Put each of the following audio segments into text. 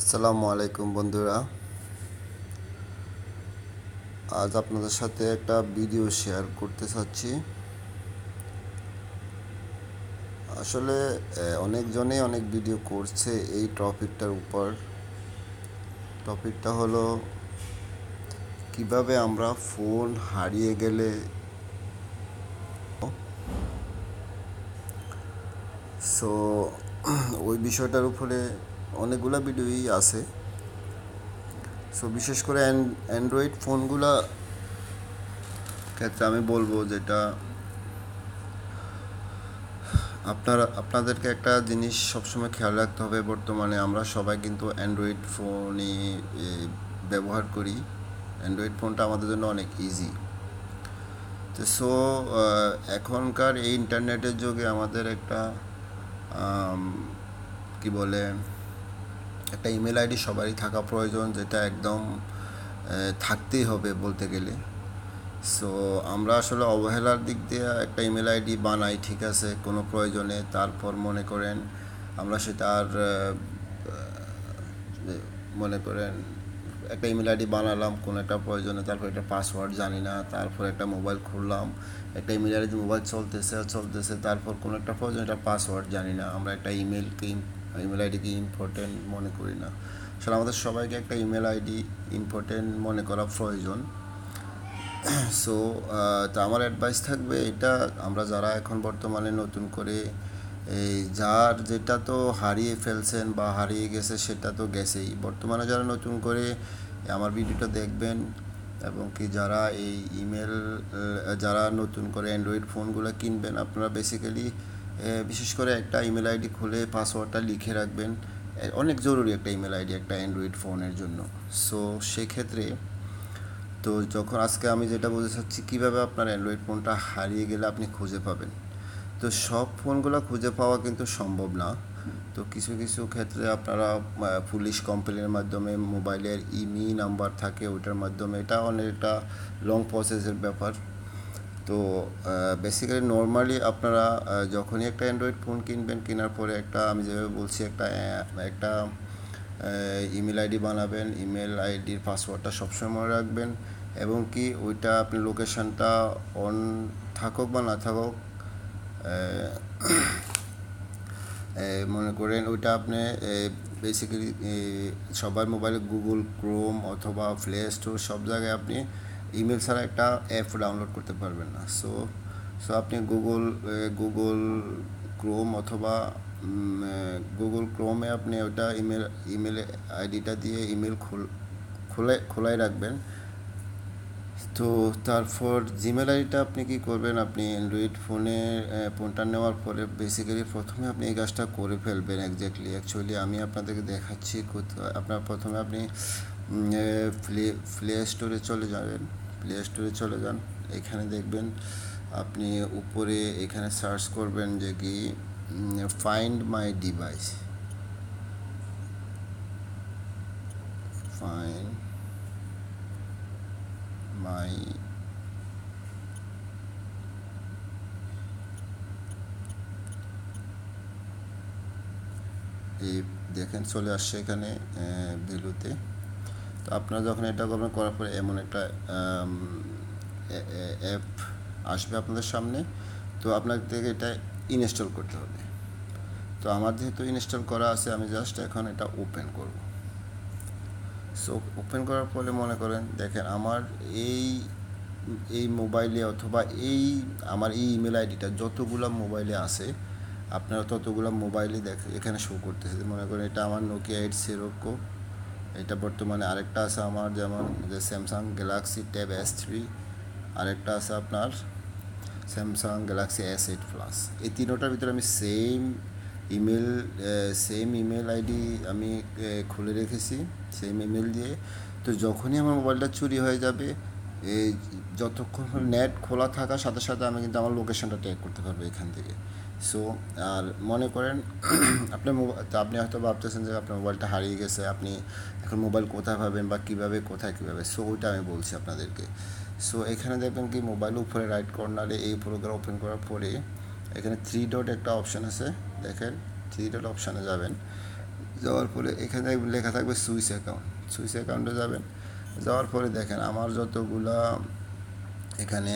আসসালামু আলাইকুম বন্ধুরা। আজ আপনাদের সাথে একটা ভিডিও শেয়ার করতে চাচ্ছি। আসলে আহ, অনেকজনেই অনেক ভিডিও করছে এই টপিকটার উপর। টপিকটা হলো কীভাবে আমরা ফোন হারিয়ে গেলে সো ওই বিষয়টার উপরে অনেকগুলা ভিডিওই আছে। সো বিশেষ করে অ্যান্ড্রয়েড ফোনগুলা ক্ষেত্রে আমি বলব যেটা আপনারা আপনাদেরকে একটা জিনিস সবসময় খেয়াল রাখতে হবে বর্তমানে। আমরা সবাই কিন্তু অ্যান্ড্রয়েড ফোনই ব্যবহার করি। অ্যান্ড্রয়েড ফোনটা আমাদের জন্য অনেক ইজি তো সো এখনকার এই ইন্টারনেটের যুগে আমাদের একটা কি বলে একটা ইমেল আইডি সবারই থাকা প্রয়োজন, যেটা একদম থাকতেই হবে বলতে গেলে। সো আমরা আসলে অবহেলার দিক দিয়ে একটা ইমেল আইডি বানাই, ঠিক আছে, কোনো প্রয়োজনে। তারপর মনে করেন, আমরা সেটা আর মনে করেন, একটা ইমেল আইডি বানালাম, কোনো একটা প্রয়োজনে, তারপর একটা পাসওয়ার্ড জানি না, তারপর একটা মোবাইল খুললাম, একটা ইমেল আইডি মোবাইল চলতেছে চলতেছে, তারপর কোনো একটা প্রয়োজন একটা পাসওয়ার্ড জানি না। আমরা একটা ইমেলকে ইমেল আইডিকে ইম্পর্টেন্ট মনে করি না। আসলে আমাদের সবাইকে একটা ইমেল আইডি ইম্পর্টেন্ট মনে করা প্রয়োজন। সো তা আমার অ্যাডভাইস থাকবে এটা, আমরা যারা এখন বর্তমানে নতুন করে এই যার যেটা তো হারিয়ে ফেলছেন বা হারিয়ে গেছে সেটা তো গেছেই। বর্তমানে যারা নতুন করে আমার ভিডিওটা দেখবেন এবং কি যারা এই ইমেল যারা নতুন করে অ্যান্ড্রয়েড ফোনগুলো কিনবেন, আপনারা বেসিক্যালি বিশেষ করে একটা ইমেল আইডি খুলে পাসওয়ার্ডটা লিখে রাখবেন। অনেক জরুরি একটা ইমেল আইডি একটা অ্যান্ড্রয়েড ফোনের জন্য। সো সেক্ষেত্রে তো যখন আজকে আমি যেটা বলতে চাচ্ছি, কীভাবে আপনার অ্যান্ড্রয়েড ফোনটা হারিয়ে গেলে আপনি খুঁজে পাবেন? তো সব ফোনগুলো খুঁজে পাওয়া কিন্তু সম্ভব না। তো কিছু কিছু ক্ষেত্রে আপনারা পুলিশ কমপ্লেনের মাধ্যমে মোবাইলের ইমি নাম্বার থাকে, ওইটার মাধ্যমে। এটা অনেকটা লং প্রসেসের ব্যাপার। তো বেসিক্যালি নর্মালি আপনারা যখনই একটা অ্যান্ড্রয়েড ফোন কিনবেন, কেনার পরে একটা, আমি যেভাবে বলছি, একটা একটা ইমেল আইডি বানাবেন ইমেল আইডির পাসওয়ার্ডটা সবসময় মনে রাখবেন এবং কি ওইটা আপনি লোকেশানটা অন থাকুক বা না থাকুক মনে করেন ওইটা আপনি বেসিক্যালি সবার মোবাইলে গুগল ক্রোম অথবা প্লে স্টোর সব জায়গায় আপনি ইমেল ছাড়া একটা অ্যাপ ডাউনলোড করতে পারবেন না। সো সো আপনি গুগল গুগল ক্রোম অথবা গুগল ক্রোমে আপনি ওটা ইমেল ইমেল আইডিটা দিয়ে ইমেল খুলে খোলাই রাখবেন। তো তারপর জিমেল আইডিটা আপনি কি করবেন? আপনি অ্যান্ড্রয়েড ফোনে ফোনটা নেওয়ার পরে বেসিক্যালি প্রথমে আপনি এই কাজটা করে ফেলবেন একজ্যাক্টলি অ্যাকচুয়ালি আমি আপনাদেরকে দেখাচ্ছি আপনার প্রথমে আপনি প্লে প্লে স্টোরে চলে যাবেন। প্লে স্টোরে চলে যান। এখানে দেখবেন আপনি উপরে এখানে সার্চ করবেন যে কি find my device find my এই দেখেন চলে আসছে এখানে ভ্যালুতে তো আপনারা যখন এটা করবেন, করার পরে এমন একটা অ্যাপ আসবে আপনাদের সামনে। তো আপনাদেরকে এটা ইনস্টল করতে হবে। তো আমার যেহেতু ইনস্টল করা আছে, আমি জাস্ট এখন এটা ওপেন করব। সো ওপেন করার পরে মনে করেন, দেখেন আমার এই এই মোবাইলে অথবা এই, আমার এই ইমেল আইডিটা যতগুলো মোবাইলে আছে, আপনারা ততগুলো মোবাইলে দেখ, এখানে শো করতেছে। মনে করেন এটা আমার নোকিয়া এইট সিরোকো এটা বর্তমানে আরেকটা আছে আমার, যেমন যে Samsung Galaxy tab S three আরেকটা আছে আপনার Samsung Galaxy S eight plus এই তিনোটার ভিতরে আমি same email same email ID আমি খুলে রেখেছি সেম ইমেল দিয়ে। তো যখনই আমার মোবাইলটা চুরি হয়ে যাবে যতক্ষণ নেট খোলা থাকার সাথে সাথে আমি কিন্তু আমার লোকেশনটা ট্যাগ করতে পারব এখান থেকে। সো আর মনে করেন আপনার মোবাইল আপনি হয়তো ভাবতেছেন যে আপনার মোবাইলটা হারিয়ে গেছে, আপনি এখন মোবাইল কোথায় পাবেন বা কীভাবে, কোথায় কীভাবে? সো ওইটা আমি বলছি আপনাদেরকে। সো এখানে দেখবেন কি মোবাইল উপরে রাইট কর্নারে এই প্রোগ্রাম ওপেন করার পরে, এখানে থ্রি ডট একটা অপশান আছে। দেখেন থ্রি ডট অপশানে যাবেন। যাওয়ার পরে এখানে লেখা থাকবে সুইচ অ্যাকাউন্ট সুইচ অ্যাকাউন্টে যাবেন। যাওয়ার পরে দেখেন, আমার যতগুলা এখানে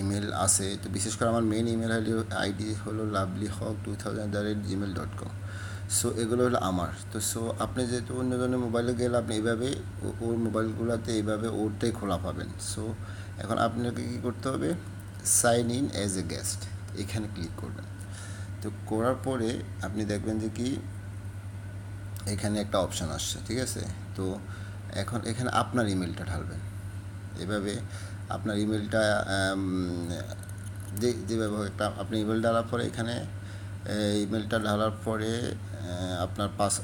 ইমেল আছে। তো বিশেষ করে আমার মেন ইমেল আইডি আইডি হলো Lovely Haque two thousand the rate Gmail dot com so এগুলো হলো আমার। তো সো আপনি যেহেতু অন্য অন্যজনের মোবাইলে গেলে আপনি এইভাবে ওর মোবাইলগুলোতে এইভাবে ওরটাই খোলা পাবেন। সো এখন আপনাকে কী করতে হবে? Sign in as a guest এখানে ক্লিক করবেন। তো, করার পরে আপনি দেখবেন যে কি, এখানে একটা অপশান আসছে, ঠিক আছে? তো, এখন এখানে আপনার ইমেলটা ঢালবেন। এভাবে আপনার ইমেলটা যে যেভাবে একটা আপনি ইমেল ডালার পরে এখানে ইমেলটা ঢালার পরে আপনার পাস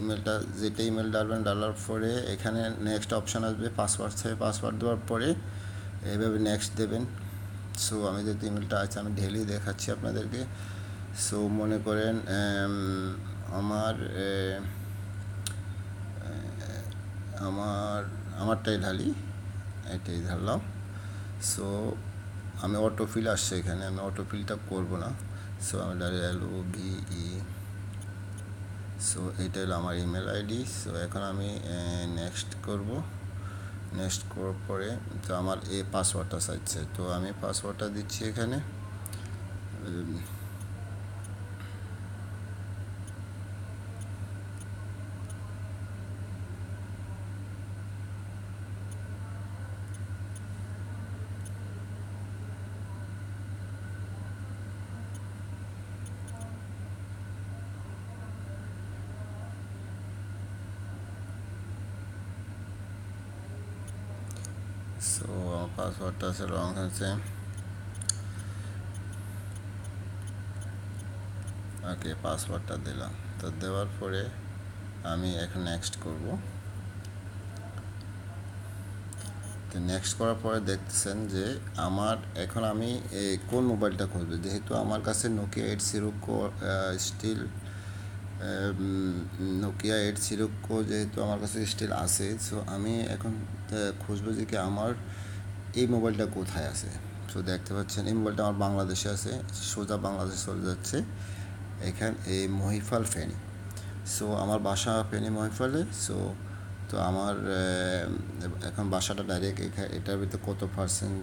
ইমেলটা, যেটা ইমেল ডালবেন ডালার পরে, এখানে নেক্সট অপশান আসবে পাসওয়ার্ড থেকে পাসওয়ার্ড দেওয়ার পরে, এভাবে নেক্সট দেবেন। সো আমি যেহেতু ইমেলটা আছে, আমি ঢেলি দেখাচ্ছি আপনাদেরকে। সো মনে করেন আমার আমার, আমারটাই ঢালি। এটাই ধরলাম। সো আমি অটোফিল আসছে এখানে, আমি অটোফিলটা করব না। সো আমি এল ও বি ই সো এটা হলো আমার ইমেল আইডি সো এখন আমি নেক্সট করব। নেক্সট করার পরে, তো আমার এই পাসওয়ার্ডটা চাইছে। তো আমি পাসওয়ার্ডটা দিচ্ছি এখানে। সো আমার পাসওয়ার্ডটা আছে রং হয়েছে ওকে পাসওয়ার্ডটা দিলাম। তো দেওয়ার পরে আমি এখন নেক্সট করব। তো নেক্সট করার পরে দেখতেছেন যে আমার এখন আমি কোন মোবাইলটা খুঁজবো? যেহেতু আমার কাছে Nokia eight zero still Nokia eight zero কো যেহেতু আমার কাছে স্টিল আছে সো আমি এখন খুঁজবো যে কি আমার এই মোবাইলটা কোথায় আছে। সো দেখতে পাচ্ছেন, এই মোবাইলটা আমার বাংলাদেশে আছে, সোজা বাংলাদেশে চলে যাচ্ছে, এখান, এই মহিফাল ফেনি। সো আমার বাসা ফেনি মহিফালে সো তো আমার এখন বাসাটা ডাইরেক্ট এখানে এটার ভিতরে কত পার্সেন্ট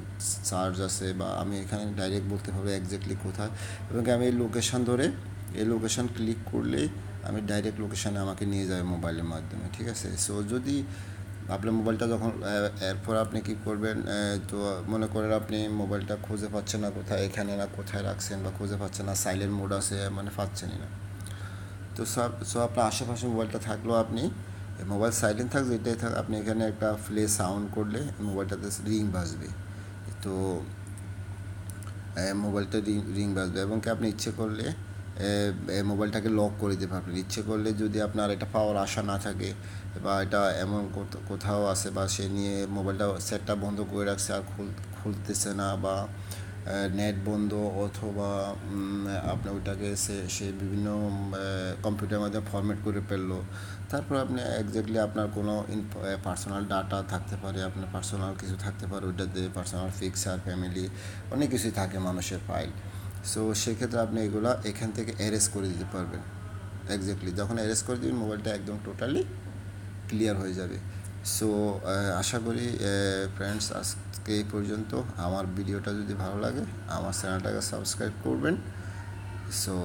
চার্জ আছে, বা আমি এখানে ডাইরেক্ট বলতে পারব একজ্যাক্টলি কোথায়, এবং আমি এই লোকেশান ধরে এই লোকেশান ক্লিক করলে আমি ডাইরেক্ট লোকেশানে আমাকে নিয়ে যাবে মোবাইলের মাধ্যমে, ঠিক আছে? সো যদি আপনার মোবাইলটা যখন এরপর আপনি কী করবেন তো মনে করেন আপনি মোবাইলটা খুঁজে পাচ্ছেন না কোথায়, এখানে না কোথায় রাখছেন বা খুঁজে পাচ্ছেন না সাইলেন্ট মোড আছে মানে পাচ্ছেনই না। তো সব, সো আপনার আশেপাশে মোবাইলটা থাকলেও আপনি মোবাইল সাইলেন্ট থাকবে এটাই থাক, আপনি এখানে একটা প্লে সাউন্ড করলে মোবাইলটাতে রিং বাজবে। তো মোবাইলটা রিং রিং বাজবে এবং কি আপনি ইচ্ছে করলে মোবাইলটাকে লক করে দিতে পারবেন। ইচ্ছে করলে যদি আপনার এটা পাওয়ার আশা না থাকে বা এটা এমন কোথাও আছে বা সে নিয়ে মোবাইলটা সেটটা বন্ধ করে রাখছে আর খুলতেছে না বা নেট বন্ধ অথবা আপনি ওইটাকে সে সে বিভিন্ন কম্পিউটারের মাধ্যমে ফরম্যাট করে ফেলল। তারপর আপনি একজ্যাক্টলি আপনার কোনো পার্সোনাল ডাটা থাকতে পারে, আপনার পার্সোনাল কিছু থাকতে পারে ওইটাতে পার্সোনাল ফিক্সার ফ্যামিলি অনেক কিছুই থাকে মানুষের ফাইল সো সেক্ষেত্রে আপনি এগুলো এখান থেকে অ্যারেস করে দিতে পারবেন। একজ্যাক্টলি যখন অ্যারেস করে দিবেন মোবাইলটা একদম টোটালি ক্লিয়ার হয়ে যাবে। সো আশা করি ফ্রেন্ডস আজকে এই পর্যন্ত। আমার ভিডিওটা যদি ভালো লাগে, আমার চ্যানেলটাকে সাবস্ক্রাইব করবেন। সো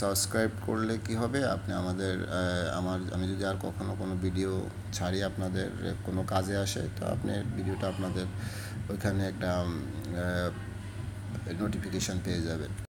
সাবস্ক্রাইব করলে কি হবে? আপনি আমাদের আমার, আমি যদি আর কখনও কোনো ভিডিও ছাড়ি, আপনাদের কোনো কাজে আসে, তো আপনি ভিডিওটা আপনাদের ওইখানে একটা নোটিফিকেশান পেয়ে যাবেন